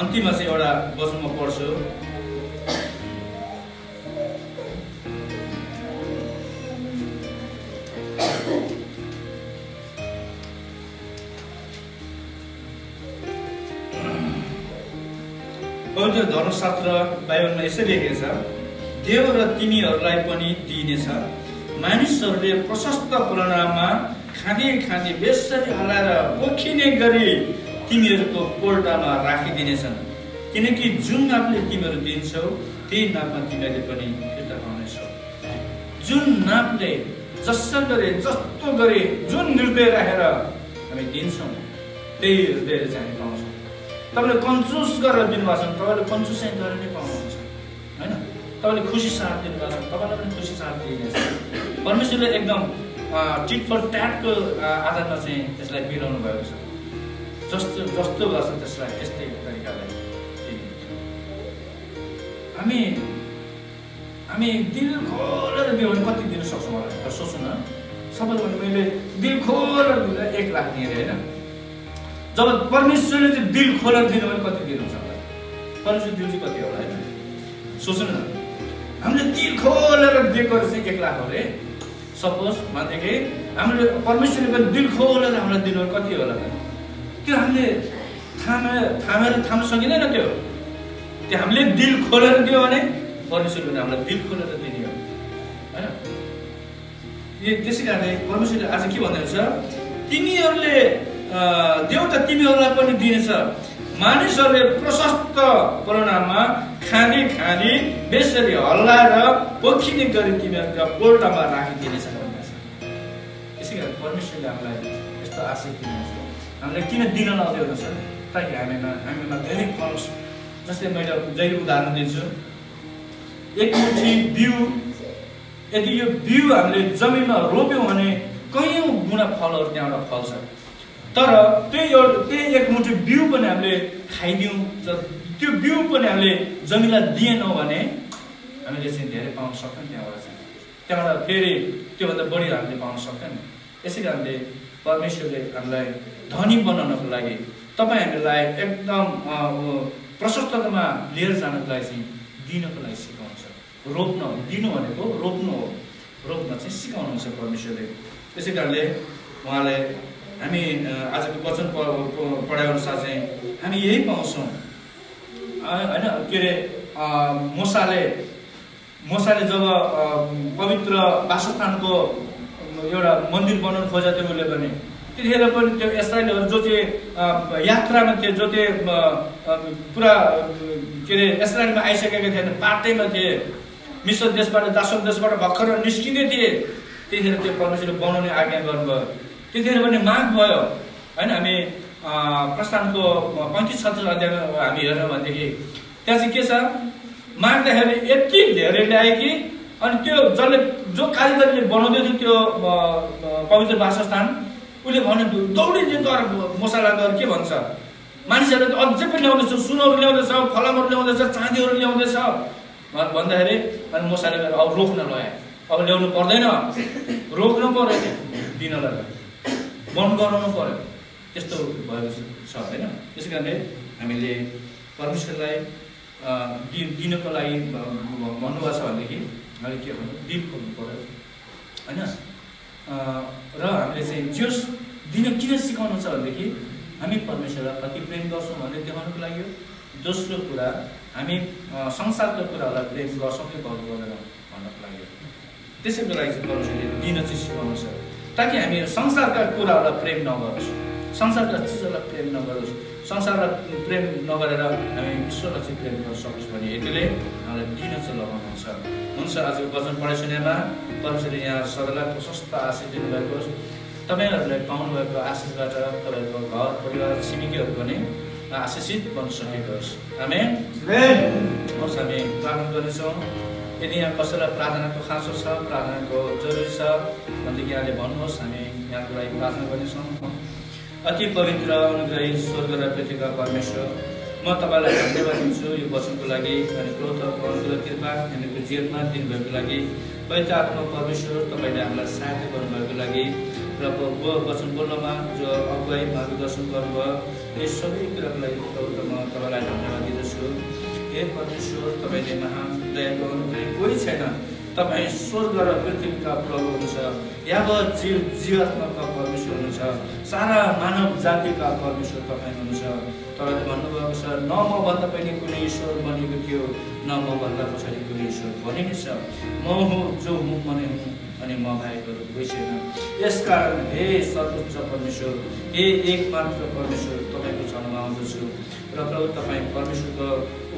अन्तिममा चाहिँ एउटा वचनमा पढ्छु। पवित्र धर्मशास्त्र बाइबलमा यसै लेखेको छ देव र तिमीहरूलाई पनि दिइनेछ। मानिसहरूले प्रशस्त परिणाममा खाँदै खाँदै बेसरी हलाएर पोखिने गरी तिमीहरूको पोल्टामा राखिदिनेछन्। किनकि जुन नापले तिमीहरू दिन्छौ त्यही नापमा तिमीहरूले पनि फिर्ता पाउनेछौ। जुन नापले जसरी गरे जस्तो गरे जुन हृदय राखेर हामी दिन्छौँ त्यही हृदयले चाहिँ तपाईँले कन्जुस गरेर दिनुभएको छ तपाईँले कन्जुसै गरेर नै पाउनुहुन्छ। होइन? तपाईँले खुसी साथ दिनुभएको छ तपाईँलाई पनि खुसी साथ दिइनेछ। परमेश्वरले एकदम टिट फर ट्याटको आधारमा चाहिँ त्यसलाई मिलाउनु भएको छ। जस्तो जस्तो गर्छ त्यसलाई त्यस्तै तरिकाले हामी हामी दिल खोलेर दियो भने कति दिन सक्छौँ होला? सोच्नु न। सबैले भने मैले दिल खोलेर दिँदा एक लाख दिएँ अरे होइन? जब परमेश्वरले चाहिँ दिल खोलेर दिनु भने कति दिनुहुन्छ होला परमेश्वर दिल चाहिँ कति होला होइन सोच्नु न। हामीले दिल खोलेर दिएको चाहिँ एक लाख हो अरे सपोज भनेदेखि हामीले परमेश्वरले पनि दिल खोलेर हामीलाई दिनु कति होला? त्यो हामीले थामेर थामेर थाम्न सकिँदैन त्यो। त्यो हामीले दिल खोलेर दियो भने परमेश्वरले पनि हामीलाई दिल खोलेर दिने हो। होइन? त्यसै कारणले परमेश्वरले आज के भन्दैछ देउता तिमीहरूलाई पनि दिनेछ। मानिसहरूले प्रशस्त परिणाममा खाने खाने बेसरी हल्लाएर पोखिने गरी तिमीहरूका पोल्टामा राखिदिनेछ त्यसै कारण परमेश्वरले हामीलाई यस्तो आशा दिनेछ हामीलाई किन दिन नदिएको छ ताकि हामीमा हामीमा धेरै फलोस् जस्तै मैले जहिले उदाहरण दिन्छु। एक मुठी बिउ यदि यो बिउ हामीले जमिनमा रोप्यौँ भने कैयौँ गुणा फलहरू त्यहाँबाट फल्छ। तर त्यही एउटा त्यही एक मुठी बिउ पनि हामीले खाइदिउँ त्यो बिउ पनि हामीले जमिनलाई दिएनौँ भने हामीले चाहिँ धेरै पाउन सक्छौँ त्यहाँबाट चाहिँ। त्यहाँबाट फेरि त्योभन्दा बढी हामीले पाउन सक्दैन। यसै कारणले परमेश्वरले हामीलाई धनी बनाउनको लागि तपाईँ हामीलाई एकदम प्रशस्ततामा लिएर जानको लागि चाहिँ दिनको लागि सिकाउँछ रोप्न दिनु भनेको रोप्नु हो। रोप्न चाहिँ सिकाउनुहुन्छ परमेश्वरले। त्यसै कारणले उहाँले हामी आजको वचन पढाएअनुसार चाहिँ हामी यही पाउँछौँ। होइन के अरे मोसाले मोसाले जब पवित्र वासस्थानको एउटा मन्दिर बनाउनु खोजेको थियो उसले पनि त्यतिखेर पनि त्यो इस्रायलहरू जो चाहिँ यात्रामा थियो जो चाहिँ पुरा के अरे इस्रायलमा आइसकेका थिएन बाटैमा थिए मिश्र देशबाट दासो देशबाट भर्खर निस्किँदै थिए त्यतिखेर त्यो परमेश्वरले बनाउने आज्ञा गर्नुभयो। त्यतिखेर पनि माग भयो। होइन हामी प्रस्थानको पैँतिस छत्तिस अध्यायमा हामी हेर्यौँ भनेदेखि त्यहाँ चाहिँ के छ? माग्दाखेरि यति धेरै ल्याए कि अनि त्यो जसले जो कारिगरले बनाउँदै थियो त्यो पवित्र वासस्थान उसले भन्यो दौडिन्छ गएर मसला गएर के भन्छ? मानिसहरूले अझै पनि ल्याउँदैछ सुनहरू ल्याउँदैछ फलामहरू ल्याउँदैछ चाँदीहरू ल्याउँदैछ। भन्दाखेरि अनि मसाले गएर अब रोक्न लगाए अब ल्याउनु पर्दैन। रोक्नु पऱ्यो दिनलाई बन्द गराउनु पऱ्यो। त्यस्तो भएको छ होइन? त्यस कारणले हामीले परमेश्वरलाई दिनको लागि भन्नुभएको छ भनेदेखि हामीले के भन्नु दिल खोल्नु पऱ्यो होइन? र हामीले चाहिँ जोस दिन किन सिकाउनु छ भनेदेखि हामी परमेश्वरलाई कति प्रेम गर्छौँ भन्ने देखाउनुको लागि हो। दोस्रो कुरा हामी संसारको कुराहरूलाई प्रेम गर्छौँ कि गर्नु गर्दैन भन्नको लागि त्यसैको लागि चाहिँ परमेश्वरले दिन चाहिँ सिकाउनु छ। ताकि हामी संसारका कुराहरूलाई प्रेम नगरोस्। संसारका चिजहरूलाई प्रेम नगरोस्। संसारलाई प्रेम नगरेर हामी ईश्वरलाई चाहिँ प्रेम गर्न सकोस् भने यतिले हामीलाई दिन चाहिँ लगाउनुहुन्छ हुन्छ। आजको वचन पढाइ सुनेमा परमेश्वरले यहाँ सबैलाई प्रशस्त आशिष दिनुभएको तपाईँहरूलाई पाउनुभएको आशिषबाट तपाईँहरूको घर परिवार छिमेकीहरू पनि आशिषित बन्न सकेको होस्। हामी होस् हामी प्रार्थना गर्नेछौँ। यदि यहाँ कसैलाई प्रार्थनाको खाँचो छ प्रार्थनाको जरुरी छ भनेदेखि यहाँले भन्नुहोस् हामी यहाँको लागि प्रार्थना गर्नेछौँ। अति पवित्र अनुग्रही स्वर्ग र पृथ्वीका परमेश्वर म तपाईँलाई धन्यवाद दिन्छु यो वचनको लागि अनि क्रोधको कृपा हामीको जीवनमा दिनुभएको लागि पवित्र आत्मा परमेश्वर तपाईँले हामीलाई सहायता गर्नुभएको लागि र वचन बोल्नमा जो अगुवाई मार्गदर्शन गर्नुभयो यस सबै कुराको लागि म तपाईँलाई धन्यवाद दिँदछु। हे परमेश्वर तपाईँले महान दया गर्नुहुने कोही छैन। तपाईँ स्वर्ग र पृथ्वीका प्रभु हुनुहुन्छ। यहाँ जीव जीवात्माका परमेश्वर हुनुहुन्छ। सारा मानव जातिका परमेश्वर तपाईँ हुनुहुन्छ। तपाईँले भन्नुभएको छ न मभन्दा पहिले कुनै ईश्वर बनेको थियो न मभन्दा पछाडि कुनै ईश्वर बने छ। म हुँ जो हुँ मने हुँ अनि म बाहेकहरू कोही छैन। यसकारण हे सर्वोच्च परमेश्वर हे एक मात्र परमेश्वर तपाईँको आउँदछु र प्रभु तपाईँ परमेश्वरको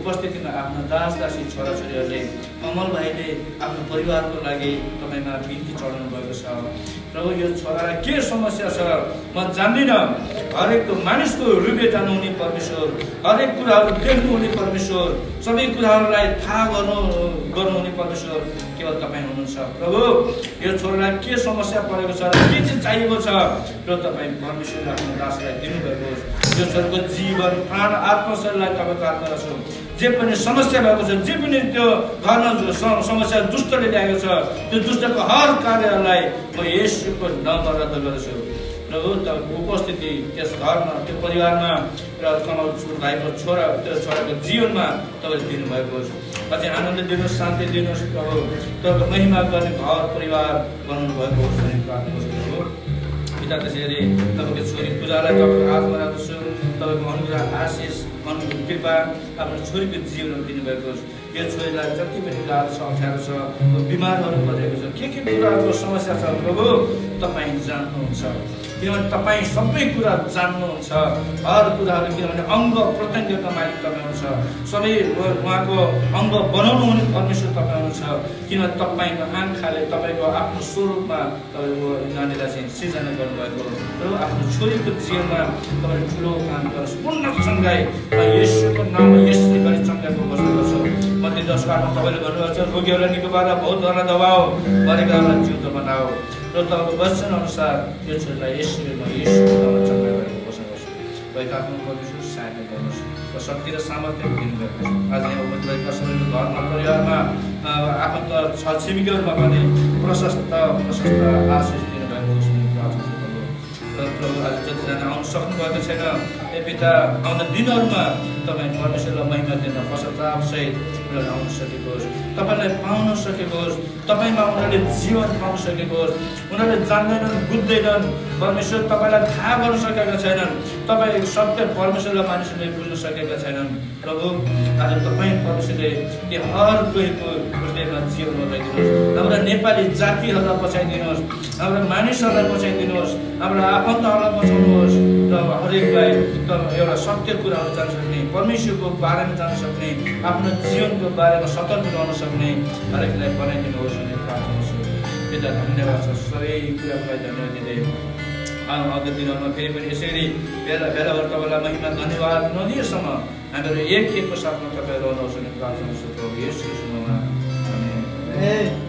उपस्थितिमा आफ्नो दास दासी छोराछोरीहरूले कमल भाइले आफ्नो परिवारको लागि तपाईँमा बिन्ती चढाउनु भएको छ। प्रभु यो छोरालाई के समस्या छ म जान्दिनँ। हरेक मानिसको हृदय जानुहुने परमेश्वर हरेक कुराहरू देख्नुहुने परमेश्वर सबै कुराहरूलाई थाहा गर्नु गर्नुहुने परमेश्वर केवल तपाईँ हुनुहुन्छ। प्रभु यो छोरालाई के समस्या परेको छ के चाहिँ चाहिएको छ र तपाईँ परमेश्वरले आफ्नो दासलाई दिनुभएको यो छोराको जीवन प्राण आत्मशरीरलाई तपाईँको हातमा छु। जे पनि समस्या भएको छ जे पनि त्यो गर्न समस्या दुष्टले ल्याएको छ त्यो दुष्टको हर कार्यलाई म यसको नाममा रद्द गर्दछु प्रभु उपस्थिति त्यस घरमा त्यो परिवारमा र कमाउ भाइको छोरा त्यो छोराको जीवनमा तपाईँले दिनुभएको छ अझै आनन्द दिनुहोस् शान्ति दिनुहोस् प्रभु तपाईँको महिमा गर्ने घर परिवार बनाउनु भएको होस् भन्ने प्रार्थना गर्छु पिता त्यसरी तपाईँको छोरी पूजालाई तपाईँको हातमा राख्दछु तपाईँको अनुग्रह आशिष अनुग्रह कृपा आफ्नो छोरीको जीवनमा दिनुभएको यो छोरीलाई जति पनि गाह्रो छ अप्ठ्यारो छ बिमारहरू परेको छ के के कुराहरूको समस्या छ प्रभु तपाईँ जान्नुहुन्छ। किनभने तपाईँ सबै कुरा जान्नुहुन्छ हर कुराहरू किनभने अङ्ग प्रत्यङ्गका मालिक तपाईँ हुनुहुन्छ सबै उहाँको अङ्ग बनाउनु हुने परमेश्वर तपाईँ हुनुहुन्छ किनभने तपाईँको आँखाले तपाईँको आफ्नो स्वरूपमा तपाईँको नानीलाई चाहिँ सिर्जना गर्नुभएको र आफ्नो छोरीको जीवनमा तपाईँले ठुलो काम गर्नुहोस्। पूर्ण चङ्गाई यसको नाममा यसले गरी चङ्गाइको बस्नु गर्छ। मध्य दसको आठमा तपाईँले भन्नुभएको छ रोगीहरूलाई निको पारेर बहुतहरूलाई दबाओ गरेकाहरूलाई जिउँदो बनाओ। र तपाईँको वचन अनुसार यो छोरीलाई यसको नाममा चङ्गाइ गरेको घोषणा गर्छु भएको आफ्नो परमेश्वर सहायता गर्नुहोस् र शक्ति र सामर्थ्य दिनुभएको छ आज यहाँ उपस्थित भएका सबैको घरमा परिवारमा आफन्त छ छिमेकीहरूमा पनि प्रशस्त प्रशस्त आशिष दिनुभएको र प्रभु आज जतिजना आउनु सक्नुभएको छैन ए पिता आउँदा दिनहरूमा तपाईँ परमेश्वरलाई महिमा दिन पश्चातापसहित आउन सकेको होस् तपाईँलाई पाउन सकेको होस् तपाईँमा उनीहरूले जीवन पाउन सकेको होस् उनीहरूले जान्दैनन् बुझ्दैनन् परमेश्वर तपाईँलाई थाहा गर्न सकेका छैनन् तपाईँ सत्य परमेश्वरलाई मानिसहरूले बुझ्न सकेका छैनन् प्रभु आज तपाईँ परमेश्वरले हर कोहीको हृदयमा जीवन लगाइदिनुहोस् हाम्रा नेपाली जातिहरूलाई बचाइदिनुहोस् हाम्रा मानिसहरूलाई बचाइदिनुहोस् हाम्रा आफन्तहरूलाई बचाउनुहोस् र हरेकलाई एउटा सत्य कुराहरू जान सक्ने परमेश्वरको बारेमा जान सक्ने आफ्नो जीवनको बारेमा सतर्क रहन सक्ने हरेकलाई बनाइदिनुहोस् भन्ने प्रार्थना पिता धन्यवाद छ सबै कुराको लागि धन्यवाद दिँदै। अघि दिनमा फेरि पनि यसरी बेला बेलाभर तपाईँलाई महिमा धन्यवाद नदिएसम्म हामीहरू एक एकको साथमा तपाईँ रहनुहोस् भन्ने प्रार्थना छु प्रभु यस हामी